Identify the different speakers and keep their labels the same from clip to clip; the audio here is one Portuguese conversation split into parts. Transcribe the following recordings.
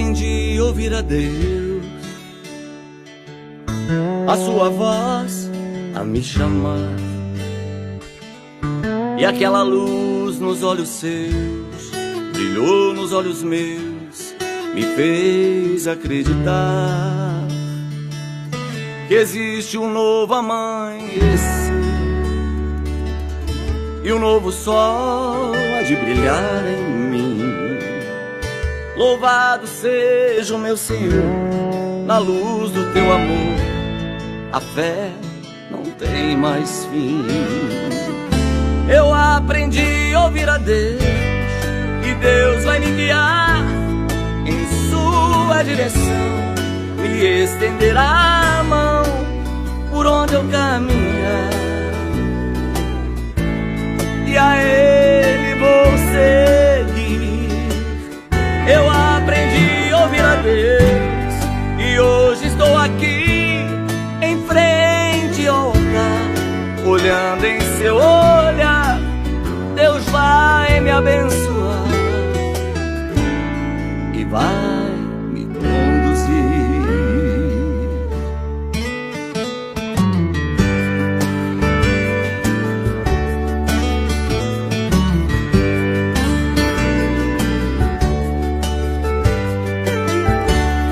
Speaker 1: aprendi a ouvir a Deus, a sua voz a me chamar, e aquela luz nos olhos seus brilhou nos olhos meus, me fez acreditar que existe um novo amanhecer e um novo sol há de brilhar em mim. Louvado seja o meu Senhor, na luz do teu amor, a fé não tem mais fim. Eu aprendi a ouvir a Deus, e Deus vai me guiar em sua direção, me estenderá a mão por onde eu caminhar, Eu aprendi a ouvir a Deus, e hoje estou aqui em frente ao altar, olhando em seu olhar. Deus vai me abençoar e vai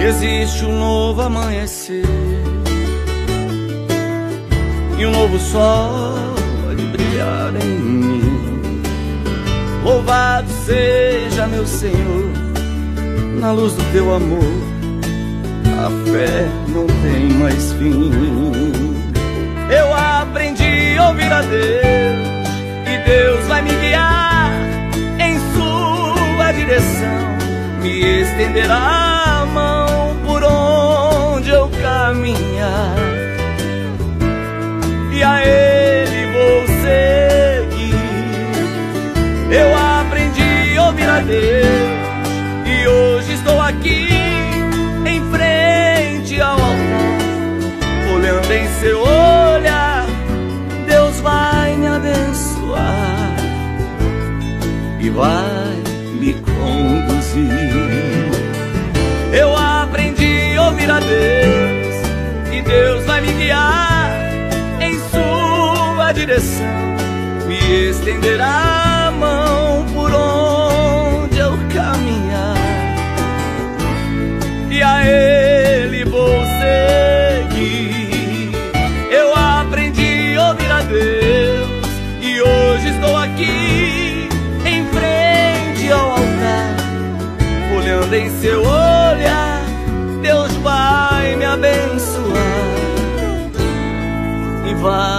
Speaker 1: Existe um novo amanhecer e um novo sol de brilhar em mim. Louvado seja meu Senhor, na luz do teu amor, a fé não tem mais fim. Eu aprendi a ouvir a Deus, e Deus vai me guiar em sua direção, me estenderá Deus e hoje estou aqui em frente ao altar, olhando em seu olhar. Deus vai me abençoar e vai me conduzir. Eu aprendi a ouvir a Deus e Deus vai me guiar em sua direção, me estenderá em seu olhar. Deus vai me abençoar e vai